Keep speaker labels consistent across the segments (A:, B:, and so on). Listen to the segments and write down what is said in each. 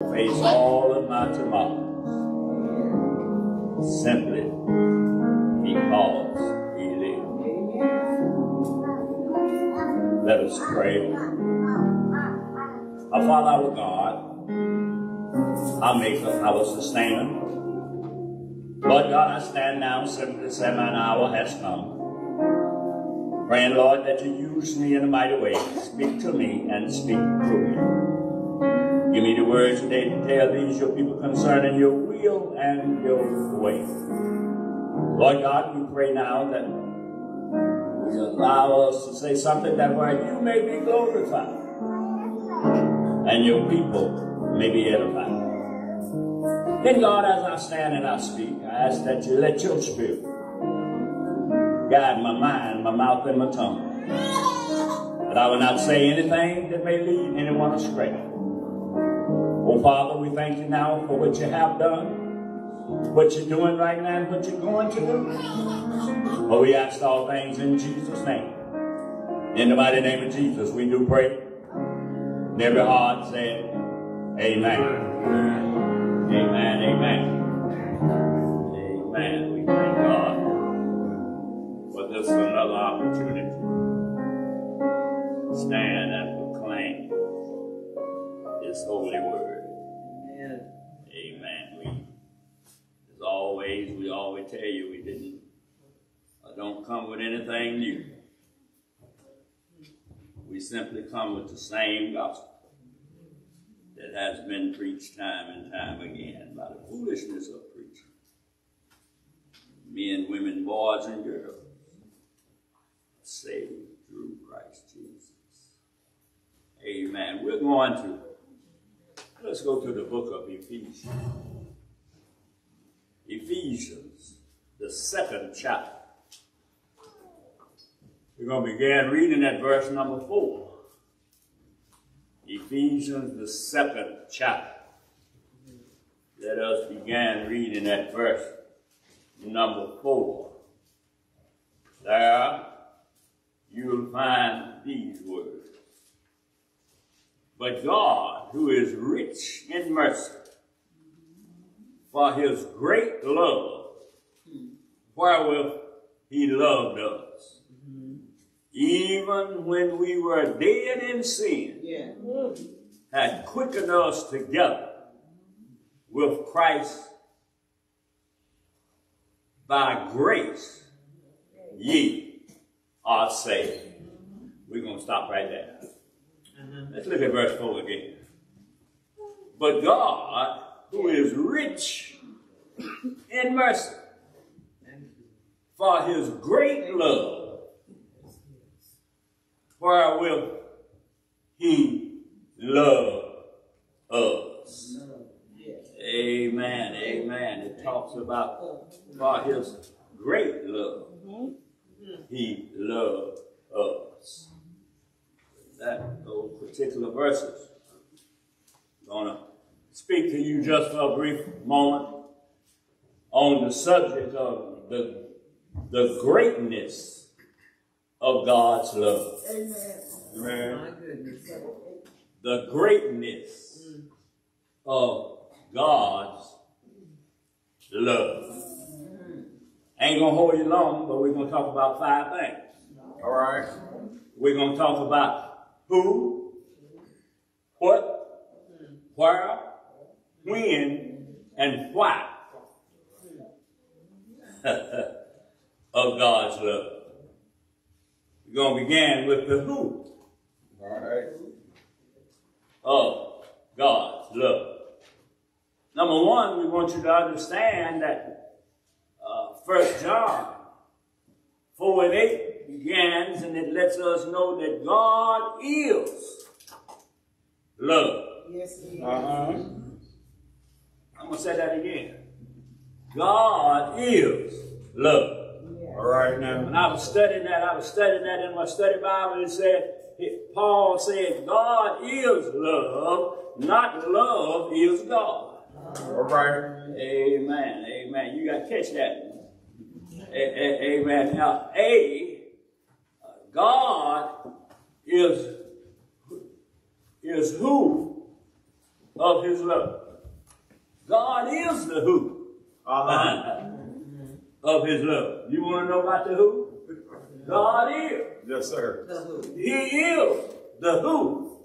A: Face all of my tomorrows. Simply because he lives. Let us pray. Our Father, our God, our Maker, our Sustainer. Lord God, I stand now simply say mine hour has come. Praying, Lord, that you use me in a mighty way. Speak to me and speak through me. Give me the words today to tell these your people concerning your will and your way. Lord God, we pray now that you allow us to say something that where you may be glorified and your people may be edified. Then, God, as I stand and I speak, I ask that you let your spirit guide my mind, my mouth, and my tongue. That I will not say anything that may lead anyone astray. Oh, Father, we thank you now for what you have done, what you're doing right now, and what you're going to do. But we ask all things in Jesus' name. In the mighty name of Jesus, we do pray. And every heart said, Amen. Amen, amen. Amen. We thank God for this another opportunity stand and proclaim His holy word.
B: Amen.
A: Amen. We, as always, we always tell you we didn't, uh, don't come with anything new. We simply come with the same gospel that has been preached time and time again by the foolishness of preaching. Men, women, boys, and girls saved through Christ Jesus. Amen. We're going to, let's go to the book of Ephesians. Ephesians, the second chapter. We're going to begin reading at verse number four. Ephesians, the second chapter. Let us begin reading at verse number four. There you'll find these words. But God, who is rich in mercy, for his great love, wherewith he loved us, even when we were dead in sin,
B: Yeah.
A: had quickened us together with Christ by grace ye are saved. We're going to stop right there. Mm-hmm. Let's look at verse 4 again. But God, who is rich in mercy, for his great love, wherewith he loved us. Amen. Amen. It talks about for his great love. Mm-hmm. He loved us. That those particular verses. I'm gonna speak to you just for a brief moment on the subject of the, the greatness of God's love. Amen
B: My goodness.
A: the greatness of God's love. Ain't gonna hold you long, but we're gonna talk about five things. All right. We're gonna talk about who, what, where, when, and why of God's love. We're gonna begin with the who. All right of God's love. Number one, we want you to understand that uh, First John 4 and 8 begins and it lets us know that God is love.
B: Yes, he is.
A: Uh-huh. I'm going to say that again. God is love. All right now. When I was studying that, I was studying that in my study Bible. It said, it, Paul said, God is love, not love is God. All right. Amen. Amen. You got to catch that. A- a- amen. Now, A, God is, is who of his love. God is the who uh-huh. of his love. You want to know about the who? God is.
B: Yes, sir.
A: He is the who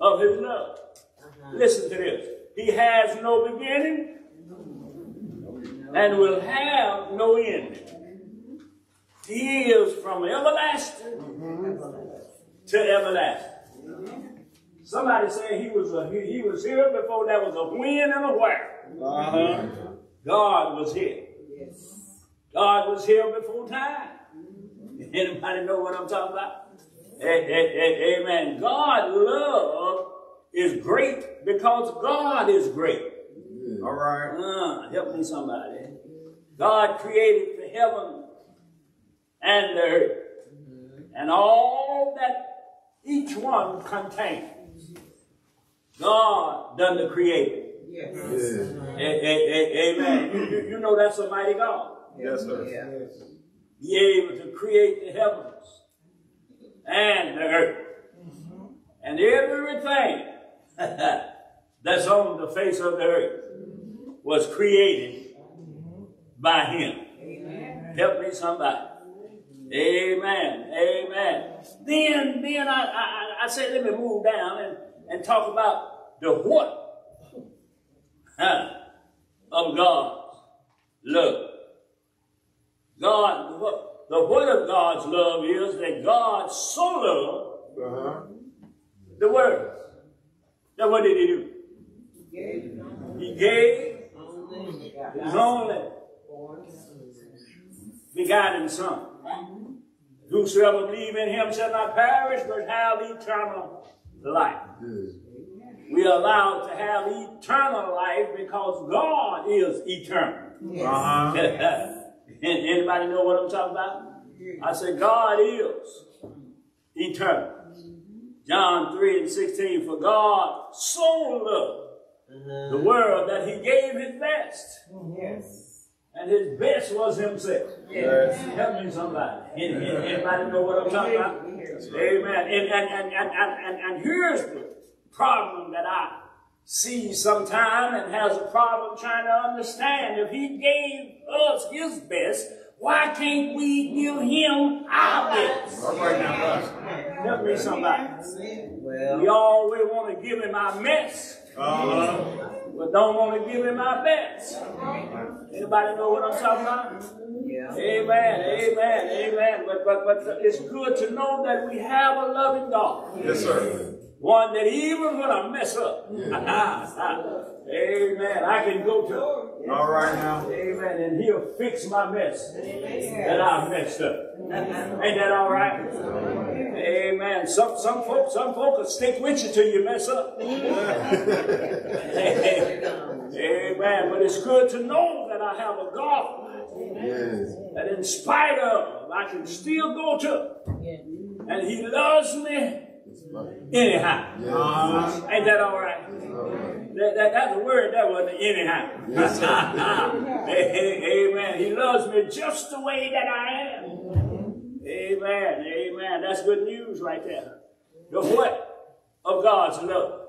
A: of his love. Uh-huh. Listen to this. He has no beginning and will have no end. He is from everlasting to everlasting. Somebody said he was a, he, he was here before there was a when and a where. Uh-huh. God was here. Yes. God was here before time. Anybody know what I'm talking about? Amen. God love is great because God is great.
B: All right.
A: Uh, help me somebody. God created the heaven and the earth and all that each one contains. God done the creating. Yes. yes. amen. You, you, you, know that's a mighty God.
B: Yes, sir. Yes.
A: Be able to create the heavens and the earth and everything that's on the face of the earth was created by him. Amen. Help me somebody. Amen. Amen. Then, then I, I, I said, let me move down and, and talk about the what huh, of God's love. God, the what, the what of God's love is that God so loved uh-huh. the world. Now what did he do? He gave, he gave his only begotten Son. Whosoever believe in him shall not perish, but have eternal life. We are allowed to have eternal life because God is eternal. Uh-huh. Anybody know what I'm talking about? I said God is eternal. John 3 and 16, for God so loved uh-huh. the world that he gave his best. Yes. And his best was himself. Yes. Help me somebody. Anybody know what I'm talking about? Amen. And, and, and, and, and, and here's the problem that I see sometime and has a problem trying to understand. If he gave us his best, why can't we give him our best? All right now, Help me somebody. Well, we always want to give him our mess. Uh-huh but don't want to give him my best. Anybody know what I'm talking about? Yeah. Amen, amen, amen. But, but, but it's good to know that we have a loving God.
B: Yes, sir.
A: One that even when I mess up, yeah. Amen, I can go to.
B: All right now.
A: Amen. And he'll fix my mess that I've messed up. Ain't that all right? Amen. Some some folks some folks will stick with you till you mess up. Amen. But it's good to know that I have a God yes. that in spite of I can still go to. And he loves me anyhow. Uh, ain't that all right? That, that, that's a word that wasn't anyhow. Yes, Amen. He loves me just the way that I am. Amen. Amen. That's good news right there. The what of God's love.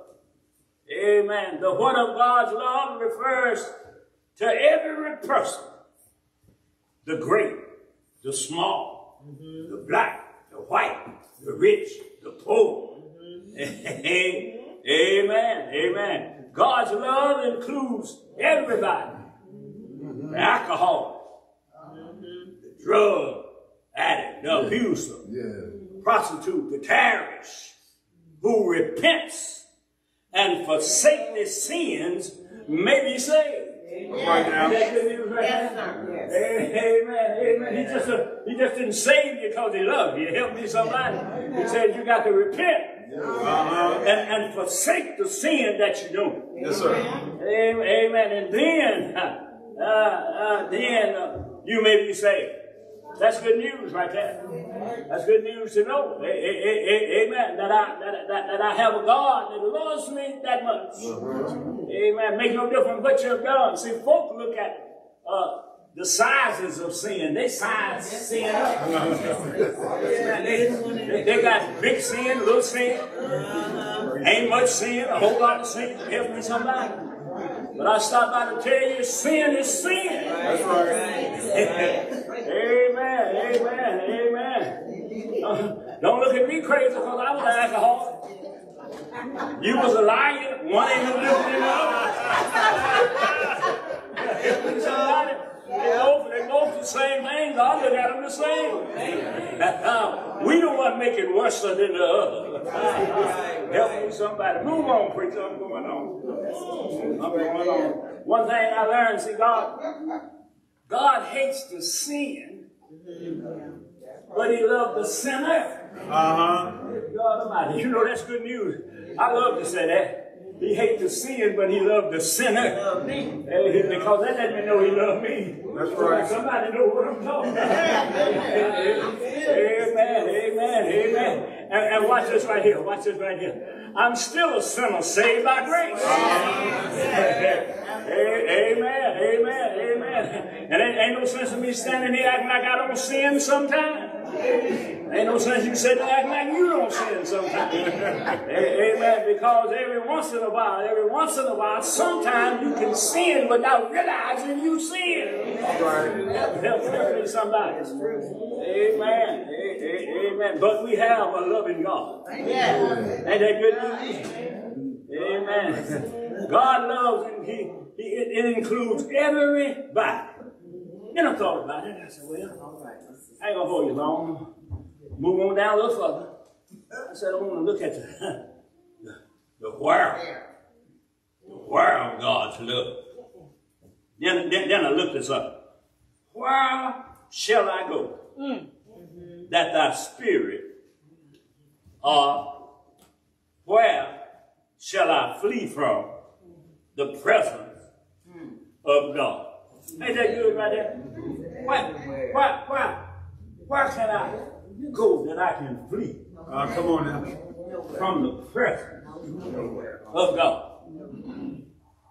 A: Amen. The what of God's love refers to every person. The great, the small, mm-hmm. the black, the white, the rich, the poor. Mm-hmm. Amen. Amen. God's love includes everybody. The alcohol, the drug, addict, the abuser, yeah. prostitute, the terrorist, who repents and forsake their sins may be saved. Right now. Yes, Amen. Amen. He just, uh, he just didn't save you because he loved you. Help me somebody. He said you got to repent. Uh-huh. And, and forsake the sin that you do.
B: Yes, sir.
A: Amen. And then, uh, uh, then uh, you may be saved. That's good news right there. That's good news to know. Amen. That I, that, that, that I have a God that loves me that much. Amen. Make no difference what you've done. See, folk look at uh, the sizes of sin. They size sin up. they, they, they got big sin, little sin. Ain't much sin, a whole lot of sin. Help me somebody. But I stop by to tell you, sin is sin.
B: That's right.
A: amen, amen, amen. Uh, Don't look at me crazy because I was an alcoholic. You was a liar. One ain't no different than the other. Somebody, both, they both the same thing. God look at them the same. we don't want to make it worse than the other. Help me somebody. Move on, preacher. I'm going on. I'm going on. One thing I learned, see, God, God hates the sin, but He loves the sinner.
B: Uh-huh.
A: God Almighty, you know that's good news. I love to say that. He hates the sin, but he loved the sinner. Because that let me know he loved me.
B: That's right.
A: Somebody know what I'm talking about. amen, amen, amen. And, and watch this right here. Watch this right here. I'm still a sinner saved by grace. Amen, amen, amen. And ain't, ain't no sense in me standing here acting like I don't sin sometimes. Ain't no sense you sitting there acting like you don't sin sometimes. Amen. Because every once in a while, every once in a while, sometimes you can sin without realizing you sin. Help, help, help me somebody. Amen. A- a- Amen. But we have a loving God. Ain't that good news? Amen. God loves and he, he it, it includes everybody. Then I thought about it. I said, well, all right. I ain't gonna hold you long. Move on down a little further. I said, I want to look at the, the, the where. The where of God's love. Then, then, then I looked this up. Where shall I go? Mm. That thy spirit, or where shall I flee from the presence mm. of God? Ain't that good right there? Where, where, where, where can I go that I can flee
B: Uh, come on now.
A: from the presence of God?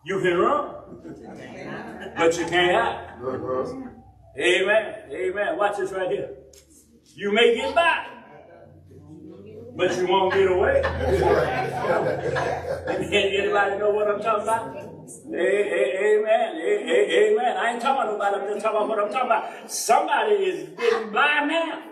A: You can run, but you can't hide. Amen. Amen. Watch this right here. You may get by, but you won't get away. Anybody know what I'm talking about? Amen. Amen. I ain't talking about nobody. I'm just talking about what I'm talking about. Somebody is getting by now,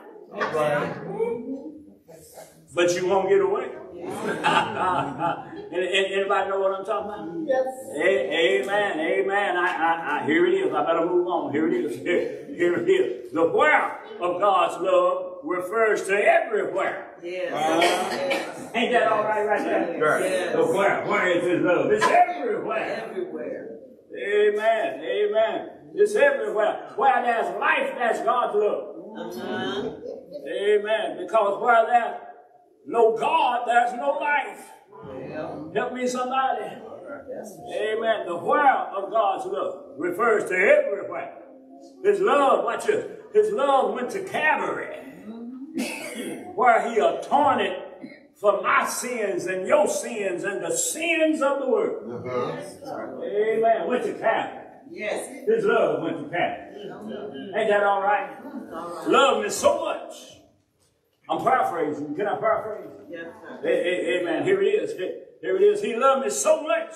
A: but you won't get away. Any- any- Anybody know what I'm talking about? Yes. Amen. Amen. I, I, I, here it is. I better move on. Here it is. Here, here it is. The where of God's love refers to everywhere.
C: Yes.
A: Ain't that all right right there?
B: Right.
A: The where, where is His love? It's everywhere.
C: Everywhere.
A: Amen. Amen. It's everywhere. Where there's life, that's God's love.
C: Uh-huh.
A: Amen. Because where there's no God, there's no life.
C: Yeah.
A: Help me, somebody. Amen. The where of God's love refers to everywhere. His love, watch this. His love went to Calvary, where he atoned for my sins and your sins and the sins of the world. Uh-huh. Amen. Went to Calvary.
C: Yes.
A: His love went to Calvary. Ain't that all right? Love me so much. I'm paraphrasing. Can I paraphrase?
C: Yes, sir.
A: A- a- Amen. Here it is. Here here it is. He loved me so much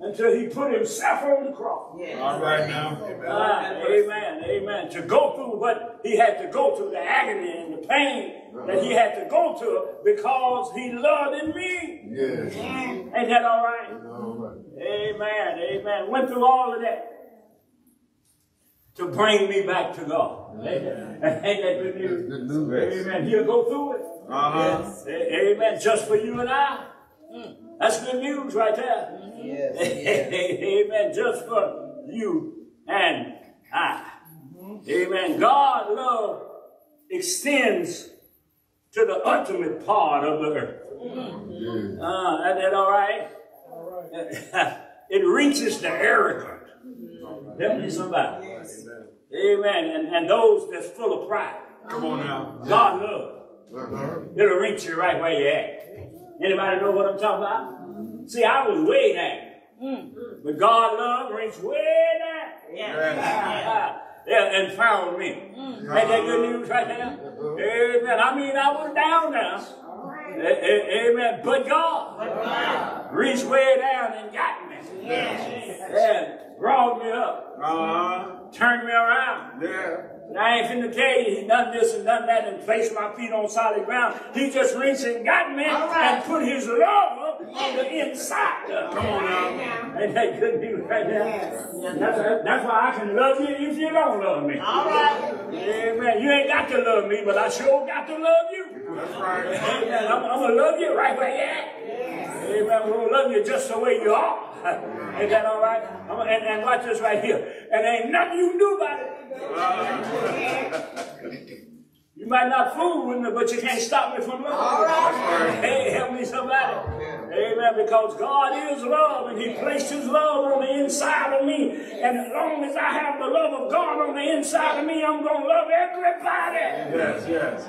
A: until he put himself on the cross.
C: Yes.
B: All right now.
A: Ah, amen. Amen. To go through what he had to go through, the agony and the pain that he had to go through because he loved me.
D: Yes.
A: Ain't that all right?
D: All right.
A: Amen. Amen. Went through all of that to bring me back to God. Ain't that ain't that good news?
D: Good news.
A: Amen. He'll go through it.
B: Uh-huh.
A: A- Amen. Just for you and I. That's good news right there.
C: Yes.
A: Amen. Just for you and I. Amen. God love extends to the ultimate part of the earth.
D: Yes.
A: Uh, is that all right? it reaches the arrogant. Help me somebody. Amen. And, and those that's full of pride.
B: Come on now.
A: God love.
D: Uh-huh.
A: It'll reach you right where you're at. Anybody know what I'm talking about? See, I was way down. But God love reached way down.
C: Yes.
A: Yeah, and found me. Ain't that good news right there? Amen. I mean, I was down now. A- a- Amen. But God. Reached way down and got me. And brought me up.
B: Uh-huh.
A: Turned me around.
B: Yeah.
A: And I ain't finna tell you he done this and done that and placed my feet on solid ground. He just reached and got me and put his love on the inside of.
B: Come on now.
A: Ain't that good news right there? That's, that's why I can love you if you don't love me.
C: All right.
A: Amen. You ain't got to love me, but I sure got to love you.
B: That's right.
A: Amen. I'm, I'm gonna love you right where you at. Amen. I'm gonna love you just the way you are. Ain't that all right? I'm, and, and watch this right here. And ain't nothing you can do about it. You might not fool with me, but you can't stop me from loving you. Hey, help me somebody. Amen. Because God is love and He placed His love on the inside of me. And as long as I have the love of God on the inside of me, I'm going to love everybody
B: Yes, yes.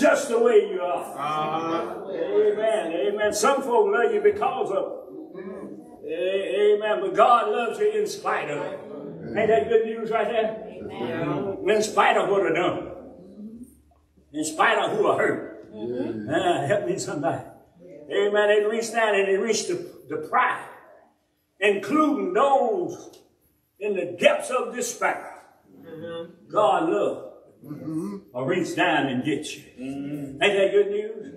A: just the way you are.
B: Uh-huh.
A: Amen. Amen. Some folk love you because of it. A- Amen. But God loves you in spite of it. Ain't that good news right there? Amen. In spite of what I done. In spite of who I hurt. Ah, help me somebody. Amen. They reached down and they reached the, the pride, including those in the depths of despair. Mm-hmm. God love mm-hmm. will reach down and get you. Mm-hmm. Ain't that good news?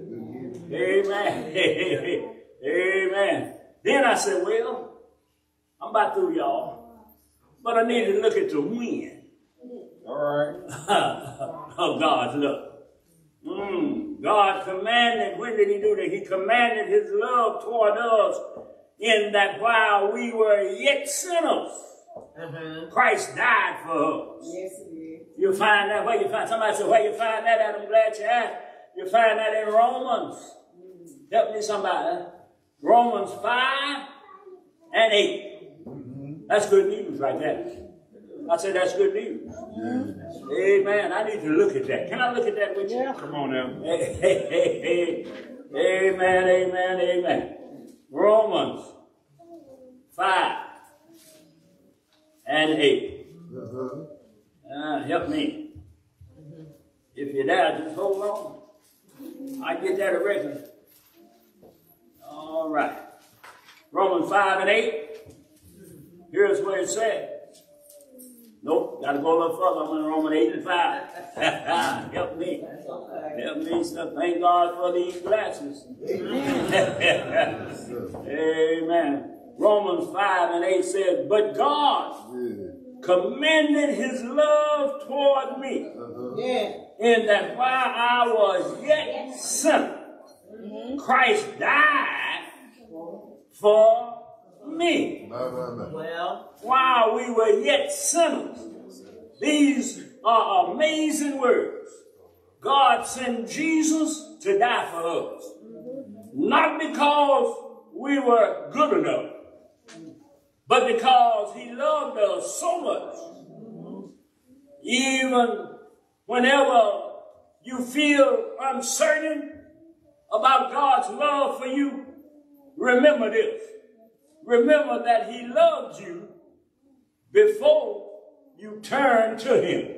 A: Amen. Amen. Then I said, well, I'm about through, y'all. But I need to look at the wind
B: All right.
A: of God's love. Mm. God commanded, when did he do that? He commanded his love toward us in that while we were yet sinners, Christ died for us.
C: Yes, it is.
A: You find that where you find somebody said, where you find that at? I'm glad you asked. You find that in Romans. Help me somebody. Romans 5 and 8. That's good news right there. I said that's good news. Amen. I need to look at that. Can I look at that with you?
B: Come on now.
A: Hey, hey, hey, hey. Amen, amen, amen. Romans 5 and 8. Uh, help me. If you're there, just hold on. I get that original. All right. Romans 5 and 8. Here's what it said. Nope, gotta go a little further. I'm in Romans 8 and 5. help me. Help me. So thank God for these glasses. Amen. Romans 5 and 8 says, But God commended his love toward me uh-huh.
C: Yeah.
A: in that while I was yet sinner, Mm-hmm. Christ died for me
C: Well,
A: while we were yet sinners. These are amazing words. God sent Jesus to die for us. Mm-hmm. Not because we were good enough, but because he loved us so much. Mm-hmm. Even whenever you feel uncertain about God's love for you, remember this. Remember that he loved you before you turned to him.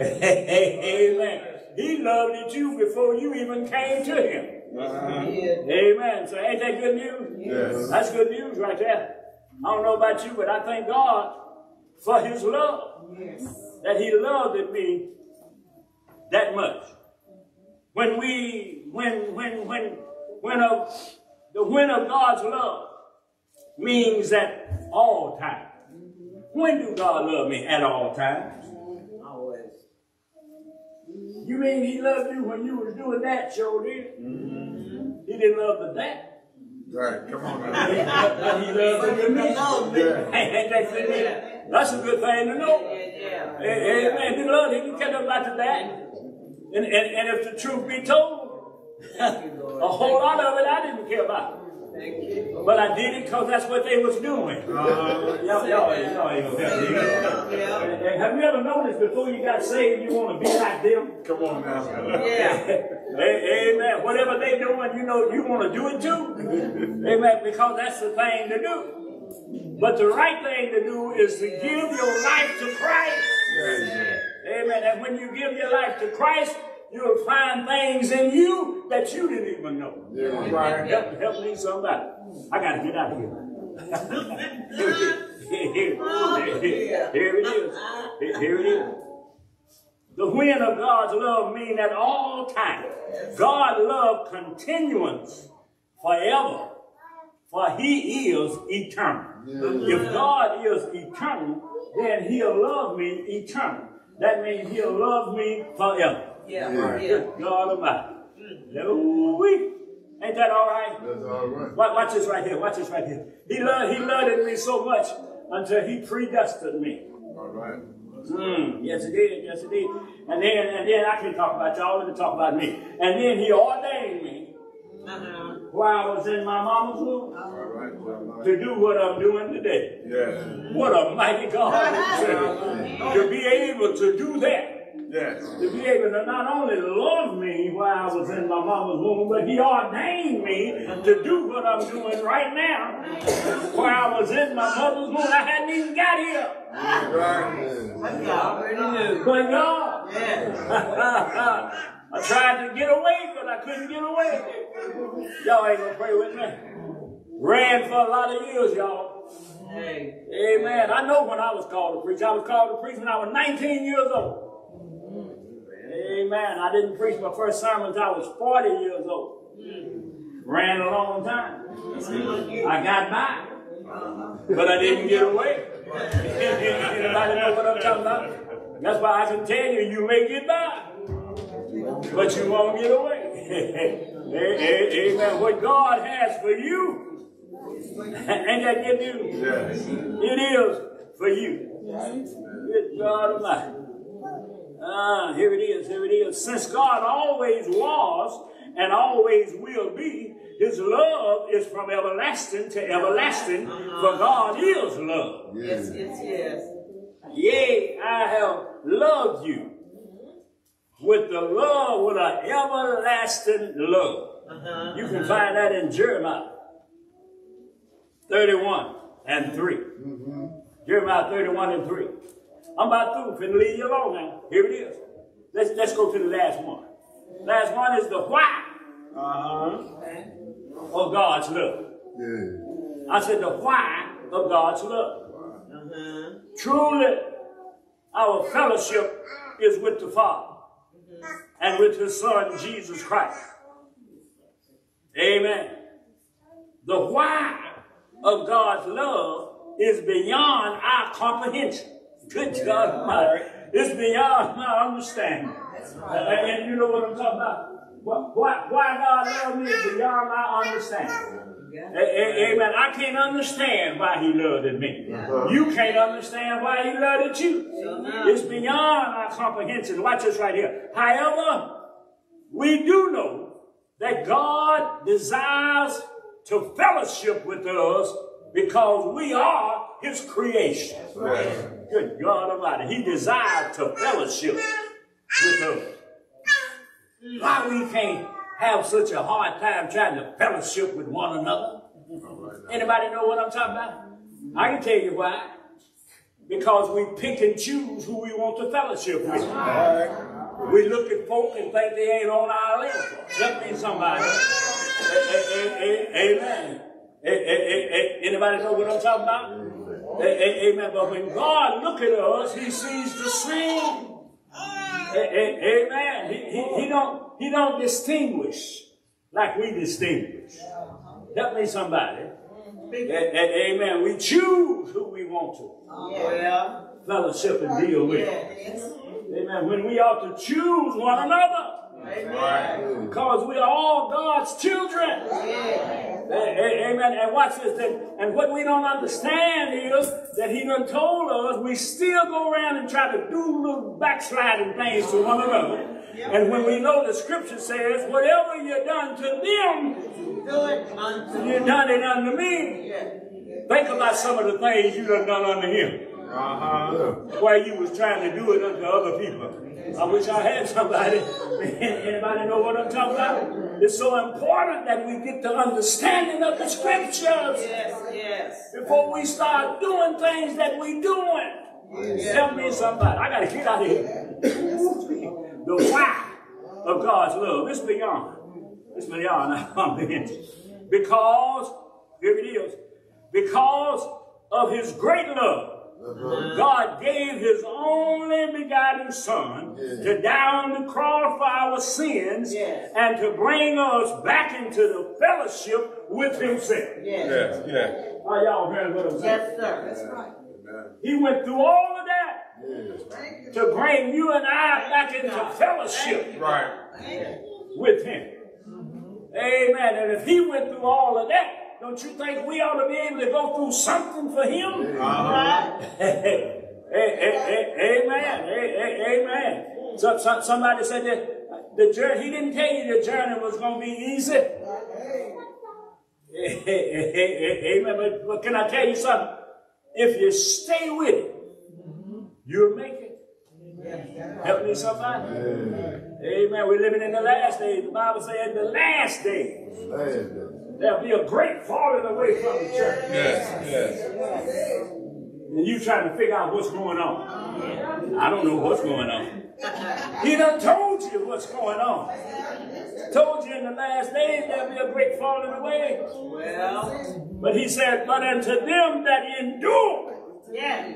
A: Amen. He loved you before you even came to him.
C: yeah.
A: Amen. So ain't that good news?
D: Yes.
A: That's good news right there. I don't know about you, but I thank God for his love. That he loved me that much. When we, when, when, when, when of, the when of God's love means at all times. When do God love me? At all times.
C: Always.
A: You mean he loved you when you was doing that, sure did. Mm-hmm. He didn't love the that.
B: Right. Come on now.
A: He loved you me.
C: Love.
B: Yeah.
A: Ain't that good? That's a good thing to know.
C: Yeah, yeah.
A: Amen. He loved him. He didn't care about the that. And, and, and if the truth be told, a whole lot of it I didn't care about.
C: Thank you.
A: But I did it because that's what they was doing.
B: Uh-huh.
A: Y'all, y'all, y'all.
C: Yeah.
A: Have you ever noticed before you got saved, you want to be like them?
B: Come on now.
C: Yeah.
A: Hey, amen. Whatever they doing, you know, you want to do it too. Amen. Because that's the thing to do. But the right thing to do is to give your life to Christ. Amen. And when you give your life to Christ, you'll find things in you that you didn't even know.
D: Yeah.
B: Right.
A: Help, help me somebody. I gotta get out of here. here, here, here, here it is. Here, here it is. The wind of God's love mean at all times. God love continuance forever. For he is eternal. If God is eternal, then he'll love me eternal. That means he'll love me forever.
C: Yeah,
D: Yeah.
C: yeah.
A: God Almighty. Ooh-wee. Ain't that all right?
D: That's all right.
A: Watch, watch this right here. Watch this right here. He loved, he loved me so much until he predestined me.
B: All right.
A: Mm, yes, it did. Yes, it did. And then, and then I can talk about y'all. Let me talk about me. And then he ordained me
C: Uh-huh.
A: while I was in my mama's womb
B: All right. Jeremiah.
A: to do what I'm doing today.
B: Yes.
A: What a mighty God. To be able to do that.
B: Yes.
A: to be able to not only love me while I was in my mama's womb, but he ordained me to do what I'm doing right now. While I was in my mother's womb, I hadn't even got here.
B: Right.
C: You already knew.
A: But God,
C: Yeah.
A: I tried to get away, but I couldn't get away. Y'all ain't gonna pray with me. Ran for a lot of years, y'all.
C: Hey.
A: Amen. I know when I was called to preach. I was called to preach when I was 19 years old. Amen. I didn't preach my first sermon until I was 40 years old. Ran a long time. I got by, but I didn't get away. Anybody know what I'm talking about? That's why I can tell you, you may get by, but you won't get away. Amen. What God has for you, ain't that good news? It is for you. Good God Almighty. Ah, here it is, here it is. Since God always was and always will be, his love is from everlasting to everlasting, for God is love.
C: Yes, yes, yes.
A: Yea, I have loved you with the love, with an everlasting love.
C: Uh-huh.
A: You can find that in Jeremiah 31 and 3. Jeremiah 31 and 3. I'm about through, finna leave you alone now. Here it is. Let's, let's go to the last one. Last one is the why
B: Uh-huh.
A: of God's love.
D: Yeah.
A: I said the why of God's love.
C: Uh-huh.
A: Truly, our fellowship is with the Father and with His Son, Jesus Christ. Amen. The why of God's love is beyond our comprehension. Good God Almighty. It's beyond my understanding. And, and you know what I'm talking about? Why, why, God loved me is beyond our understanding. A- a- Amen. I can't understand why he loved me. You can't understand why he loved you. It's beyond our comprehension. Watch this right here. However, we do know that God desires to fellowship with us because we are his creation. Good God Almighty. He desires to fellowship with us. Why we can't have such a hard time trying to fellowship with one another? Anybody know what I'm talking about? I can tell you why. Because we pick and choose who we want to fellowship with. We look at folk and think they ain't on our level. Help me somebody. Amen. Anybody know what I'm talking about? Amen. But when God look at us, He sees the a- Amen. He, he, he don't he don't distinguish like we distinguish. Help me somebody. Amen. We choose who we want to fellowship and deal with. Amen. When we ought to choose one another.
C: Amen.
A: Because we are all God's children.
C: Yeah.
A: A- a- Amen. And watch this. And what we don't understand is that He done told us we still go around and try to do little backsliding things to one another. And when we know the scripture says, whatever you done to them,
C: Do it
A: you done it unto me. Think about some of the things you done done unto Him.
B: Uh-huh.
A: while you was trying to do it unto other people. I wish I had somebody. Anybody know what I'm talking about? It's so important that we get the understanding of the scriptures
C: Yes, yes.
A: before we start doing things that we doing. Help me somebody. I gotta get out of here. the why of God's love. It's beyond. It's me on now. Because, here it is, because of his great love, Uh-huh. God gave his only begotten Son to die on the cross for our sins
C: Yes.
A: and to bring us back into the fellowship with himself.
C: Yes.
B: Yes, yes.
A: Are y'all hearing what I'm saying?
C: Yes, sir.
B: Amen.
A: He went through all of that
D: Yes.
A: to bring you and I back into fellowship
B: Right.
A: with him. Amen. And if he went through all of that, don't you think we ought to be able to go through something for him?
B: Uh-huh.
A: Hey, hey, hey, hey, amen. Amen. So, so, somebody said that the journey, he didn't tell you the journey was going to be easy. Amen. But, but can I tell you something? If you stay with it, you'll make it. Help me, somebody. Amen. We're living in the last days. The Bible says the last days.
D: Last day.
A: There'll be a great falling away from the church.
B: Yes, yes.
A: And you trying to figure out what's going on. I don't know what's going on. He done told you what's going on. Told you in the last days there'll be a great falling away.
C: Well,
A: But he said, but unto them that endure
C: yeah.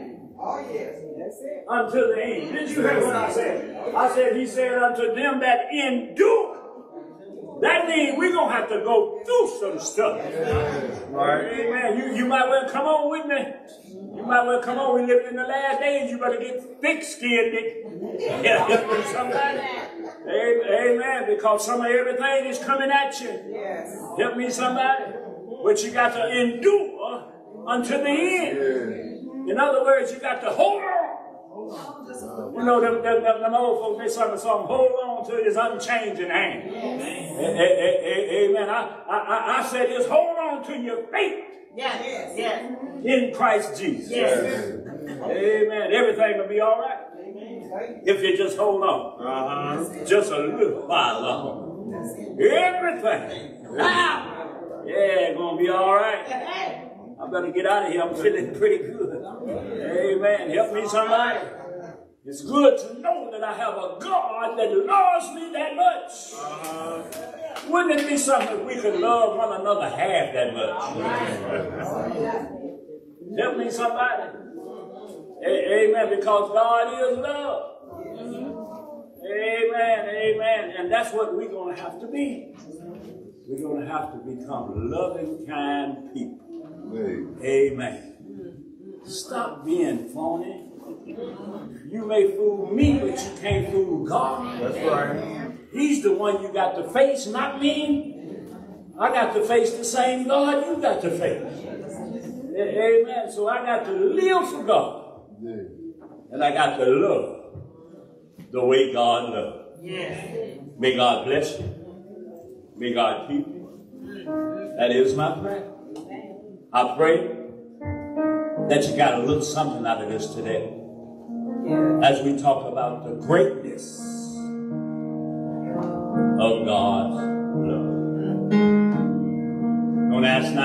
A: unto the end. Did you hear what I said? I said, he said, unto them that endure. That means we're going to have to go through some stuff.
B: Right.
A: Amen. You, you might well come on with me. You might well come on. We live in the last days. You better get thick skinned. Yeah, somebody. Amen. Amen. Because some of everything is coming at you.
C: Yes.
A: Help me, somebody. But you got to endure unto the end.
D: Yeah.
A: In other words, you got to hold on. You know, them, them, them, them old folks, they sung the song, hold on to his unchanging hand. A- Amen. I, I, I- I said, is hold on to your faith
C: Yes. Yes.
A: in Christ Jesus.
C: Yes.
A: Amen. Everything will be all right Amen. if you just hold on
B: Uh-huh.
A: just a little while longer. Everything. Wow. Yeah, gonna be all right. I better get out of here. I'm feeling pretty good. Amen. Help me, somebody. It's good to know that I have a God that loves me that much.
B: Uh-huh.
A: Wouldn't it be something if we could love one another half that much? Help me, somebody. A- amen. Because God is love. Amen. Amen. And that's what we're going to have to be. We're going to have to become loving, kind people. Amen. Stop being phony. You may fool me, but you can't fool God.
B: That's right.
A: He's the one you got to face, not me. I got to face the same God you got to face. Amen. So I got to live for God. And I got to love the way God loves.
C: Yes.
A: May God bless you. May God keep you. That is my prayer. I pray that you got a little something out of this today as we talk about the greatness of God's love. Mm-hmm. Don't ask now.